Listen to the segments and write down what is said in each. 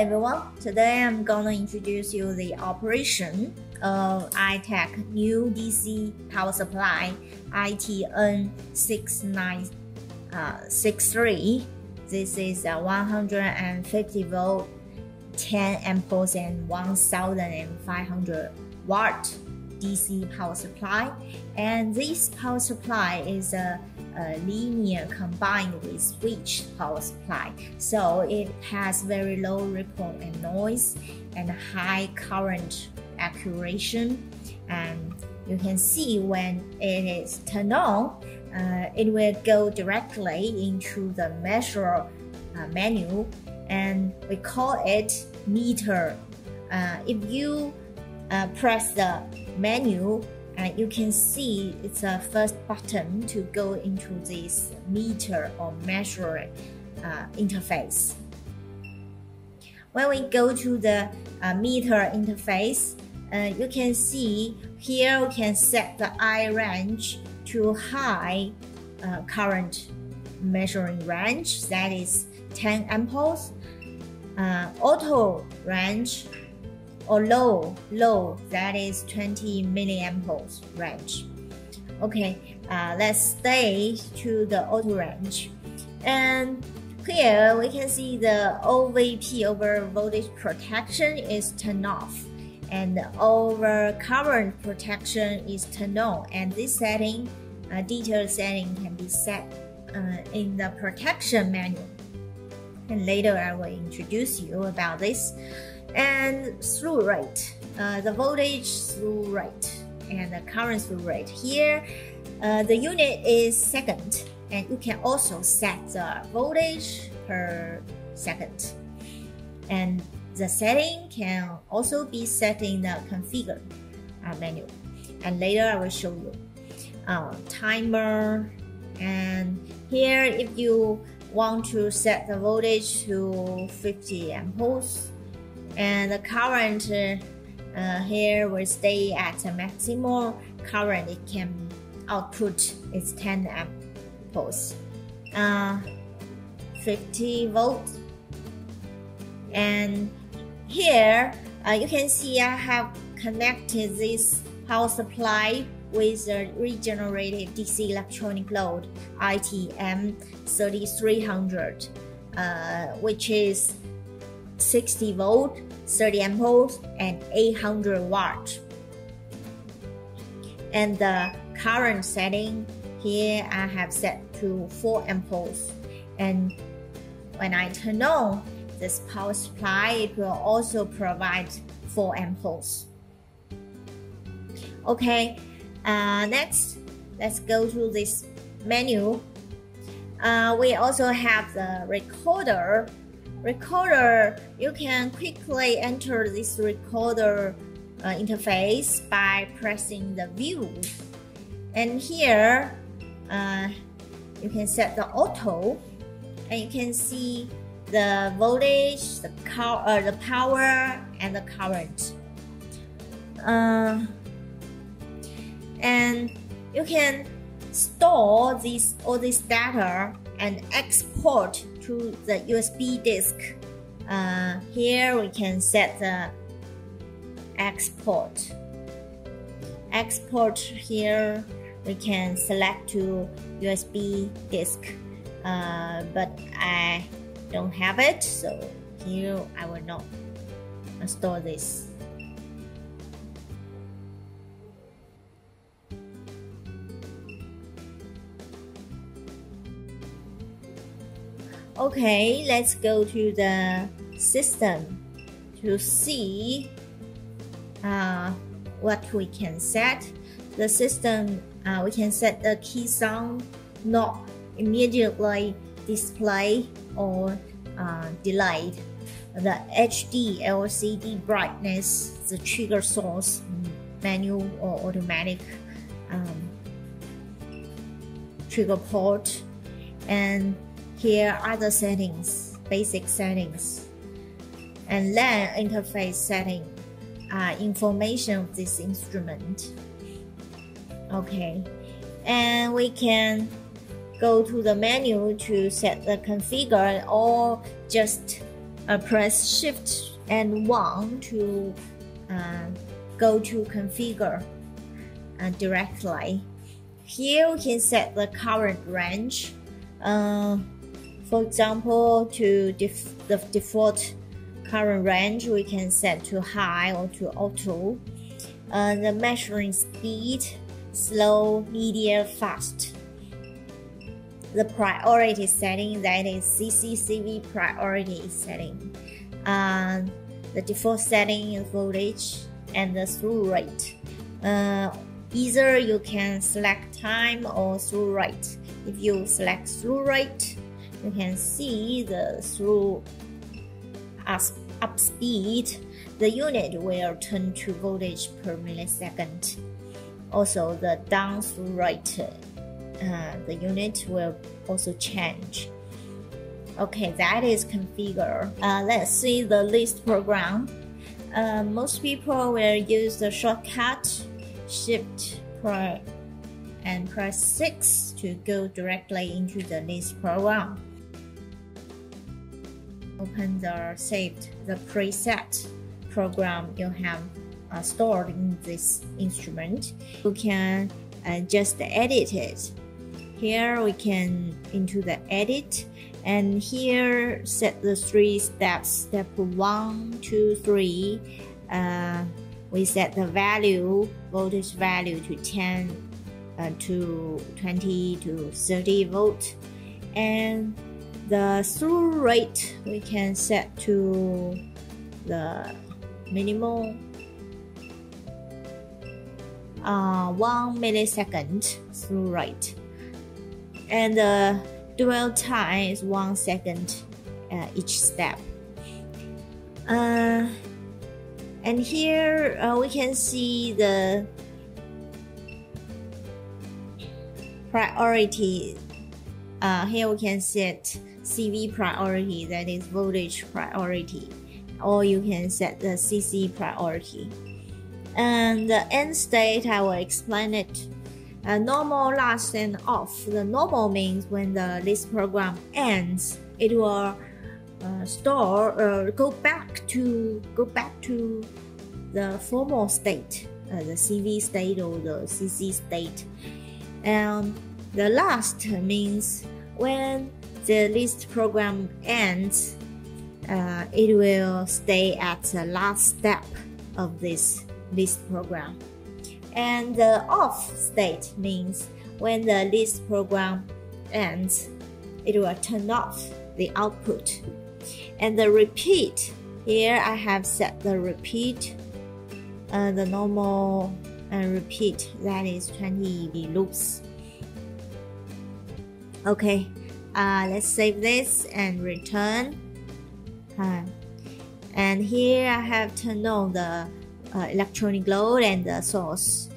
everyone, today I'm gonna introduce you the operation of ITECH new DC power supply ITN6963. Uh, this is a 150 volt, 10 amperes and 1500 watt DC power supply. And this power supply is a uh, linear combined with switch power supply. So it has very low ripple and noise and high current accuracy. And you can see when it is turned on, uh, it will go directly into the measure uh, menu and we call it meter. Uh, if you uh, press the menu and you can see it's a first button to go into this meter or measure uh, interface. When we go to the uh, meter interface, uh, you can see here we can set the I range to high uh, current measuring range, that is 10 amperes. Uh, auto range or low, low, that is 20 milliamperes range. Okay, uh, let's stay to the auto range. And here we can see the OVP over voltage protection is turned off and the over current protection is turned on and this setting, uh, detailed setting can be set uh, in the protection manual. And later I will introduce you about this and slew rate, uh, the voltage slew rate and the current slew rate. Here, uh, the unit is second, and you can also set the voltage per second. And the setting can also be set in the configure uh, menu. And later I will show you uh, timer. And here, if you want to set the voltage to 50 amperes, and the current uh, here will stay at the maximum current it can output is 10 amperes uh, 50 volts and here uh, you can see I have connected this power supply with a regenerative DC electronic load ITM 3300 uh, which is 60 volt, 30 amperes, and 800 watt. And the current setting here I have set to 4 amperes. And when I turn on this power supply, it will also provide 4 amperes. Okay, uh, next, let's go to this menu. Uh, we also have the recorder recorder, you can quickly enter this recorder uh, interface by pressing the view. And here, uh, you can set the auto, and you can see the voltage, the, uh, the power, and the current. Uh, and you can store this all this data and export to the USB disk. Uh, here we can set the export. Export here we can select to USB disk, uh, but I don't have it, so here I will not store this. Okay, let's go to the system to see uh, what we can set. The system, uh, we can set the key sound not immediately display or uh, delayed. The HD LCD brightness, the trigger source, manual or automatic um, trigger port, and here the settings, basic settings. And then interface setting, uh, information of this instrument. Okay, and we can go to the menu to set the configure or just uh, press Shift and 1 to uh, go to configure uh, directly. Here we can set the current range. Uh, for example, to def the default current range, we can set to high or to auto. Uh, the measuring speed, slow, medium, fast. The priority setting, that is CCCV priority setting. Uh, the default setting is voltage and the slew rate. Uh, either you can select time or slew rate. If you select slew rate, you can see the through up, speed. The unit will turn to voltage per millisecond. Also, the down slew rate, uh, the unit will also change. Okay, that is configure. Uh, let's see the list program. Uh, most people will use the shortcut Shift and press 6 to go directly into the list program. Open the saved the preset program you have uh, stored in this instrument. You can uh, just edit it. Here we can into the edit and here set the three steps step one two three uh, we set the value voltage value to 10 uh, to 20 to 30 volt and the slew rate we can set to the minimal uh, 1 millisecond slew rate and the dwell time is one second uh, each step. Uh, and here uh, we can see the priority. Uh, here we can set CV priority, that is voltage priority, or you can set the CC priority. And the end state, I will explain it uh, normal, last, and off. The normal means when the list program ends, it will uh, store uh, go back to go back to the formal state, uh, the CV state or the CC state. And the last means when the list program ends, uh, it will stay at the last step of this list program. And the off state means when the list program ends, it will turn off the output. And the repeat, here I have set the repeat, uh, the normal uh, repeat, that is 20 loops. Okay, uh, let's save this and return. Uh, and here I have turned on the uh, electronic load and the source.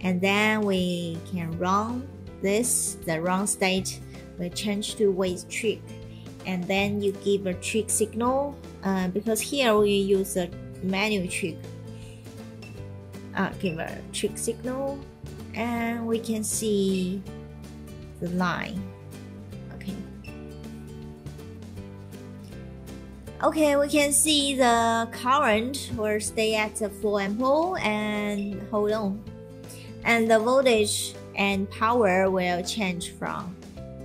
And then we can run this, the run state will change to wait trick. And then you give a trick signal uh, because here we use a manual trick. Uh, give a trick signal and we can see the line. Okay, we can see the current will stay at the 4 ampere and hold on. And the voltage and power will change from,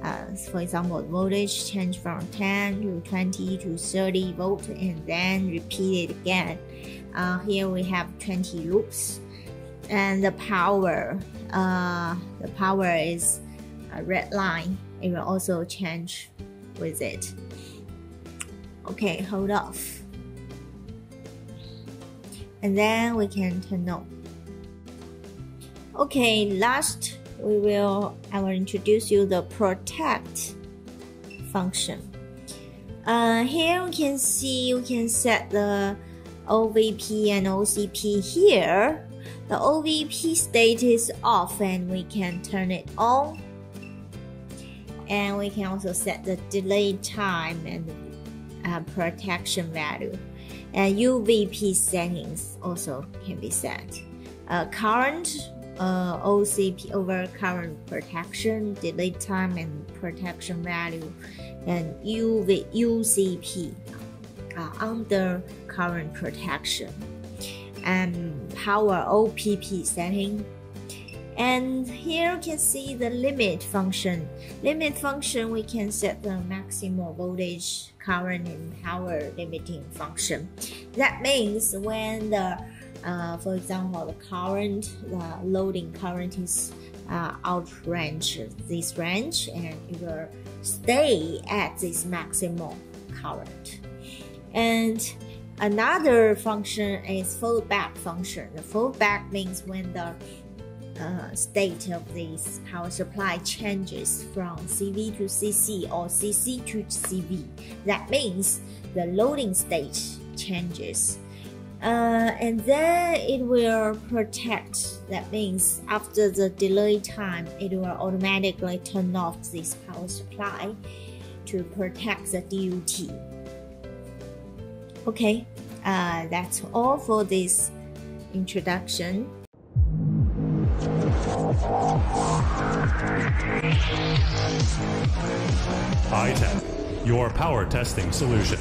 uh, for example, voltage change from 10 to 20 to 30 volt and then repeat it again. Uh, here we have 20 loops. And the power, uh, the power is a red line. It will also change with it. Okay, hold off. And then we can turn on. Okay, last we will I will introduce you the protect function. Uh, here we can see we can set the OVP and OCP here. The OVP state is off and we can turn it on. And we can also set the delay time and uh, protection value. And UVP settings also can be set. Uh, current uh, OCP over current protection, delay time, and protection value, and UV, UCP uh, under current protection and power OPP setting. And here you can see the limit function. Limit function, we can set the maximum voltage, current, and power limiting function. That means when the, uh, for example, the current, the loading current is uh, outrange this range and it will stay at this maximum current. And another function is foldback function. The foldback means when the uh, state of this power supply changes from CV to CC or CC to CV. That means the loading state changes. Uh, and then it will protect. That means after the delay time, it will automatically turn off this power supply to protect the DUT. Okay, uh, that's all for this introduction. ITECH, your power testing solution.